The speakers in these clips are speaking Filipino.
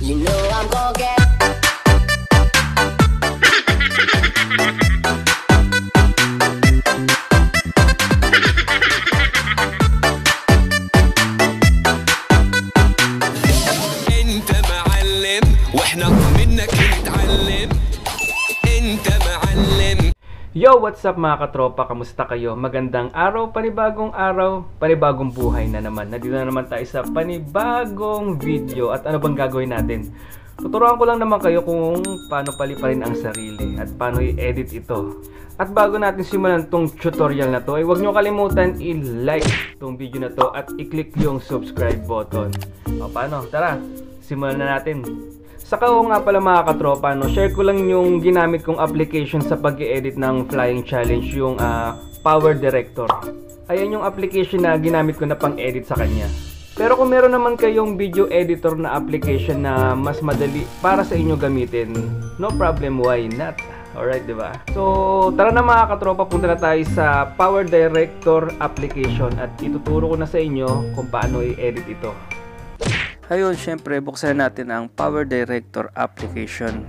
You know I'm gonna get. Yo, what's up mga katropa? Kamusta kayo? Magandang araw, panibagong araw, panibagong buhay na naman. Nandito na naman tayo sa panibagong video. At ano bang gagawin natin? Tuturuan ko lang naman kayo kung paano paliparin ang sarili at paano i-edit ito. At bago natin simulan tong tutorial na to, ay huwag nyo kalimutan i-like tong video na to at i-click yung subscribe button. O paano? Tara, simulan na natin. Saka ko nga pala mga katropa, no, share ko lang yung ginamit kong application sa pag edit ng Flying Challenge, yung ah, Power Director. Ayan yung application na ginamit ko na pang-edit sa kanya. Pero kung meron naman kayong video editor na application na mas madali para sa inyo gamitin, no problem, why not? Alright, di ba? So, tara na mga katropa, punta na tayo sa Power Director application at ituturo ko na sa inyo kung paano i-edit ito. Ayun, syempre, buksan natin ang Power Director application.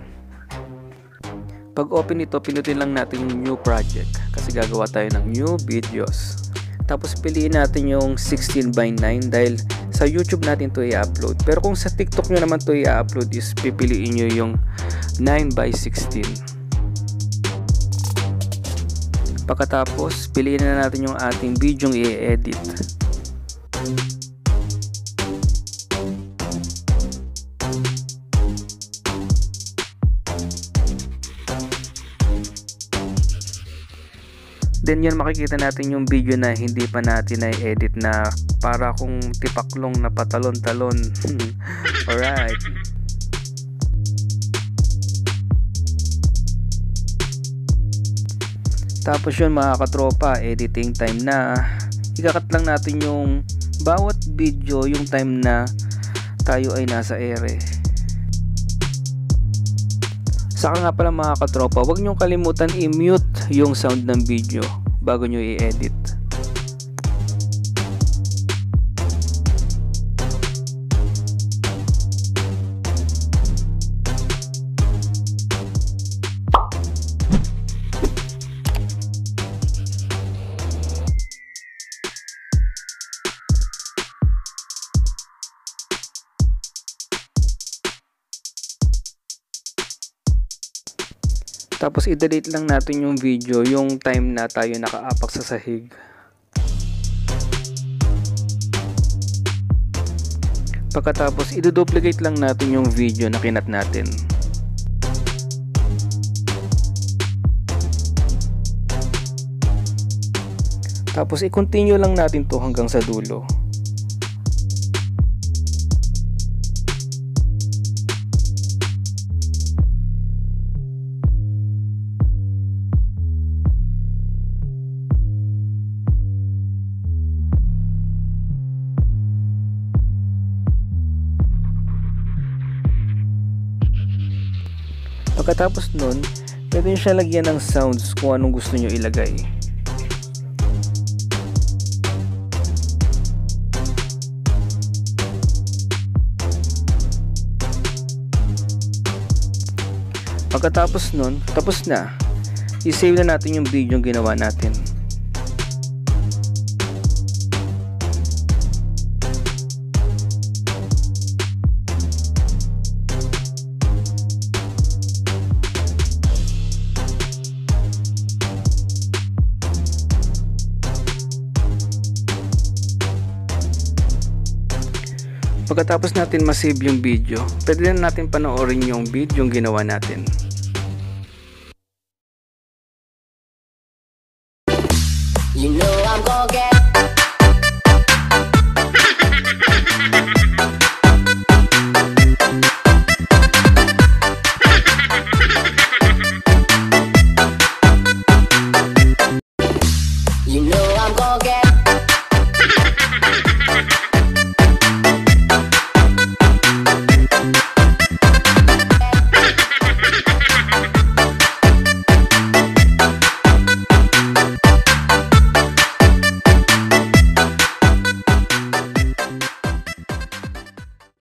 Pag open ito, pinutin lang natin yung new project kasi gagawa tayo ng new videos. Tapos piliin natin yung 16 by 9 dahil sa YouTube natin to i-upload. Pero kung sa TikTok nyo naman to i-upload is pipiliin nyo yung 9 by 16. Pagkatapos, piliin na natin yung ating video i-edit. Then yun makikita natin yung video na hindi pa natin na-edit na para kung tipaklong na patalon-talon. Alright. Tapos yun mga katropa, editing time na. Ikakat lang natin yung bawat video yung time na tayo ay nasa ere. Saka nga pala mga katropa, huwag niyong kalimutan i-mute yung sound ng video bago nyo i-edit. Tapos i-delete lang natin yung video yung time na tayo nakaapak sa sahig. Pagkatapos i-duplicate lang natin yung video na kinat natin. Tapos i-continue lang natin to hanggang sa dulo. Pagkatapos nun, pwede nyo siya lagyan ng sounds kung anong gusto nyo ilagay. Pagkatapos nun, tapos na. I-save na natin yung video yung ginawa natin. Pagkatapos natin masave yung video, pwede na natin panoorin yung video yung ginawa natin. You know I'm gonna get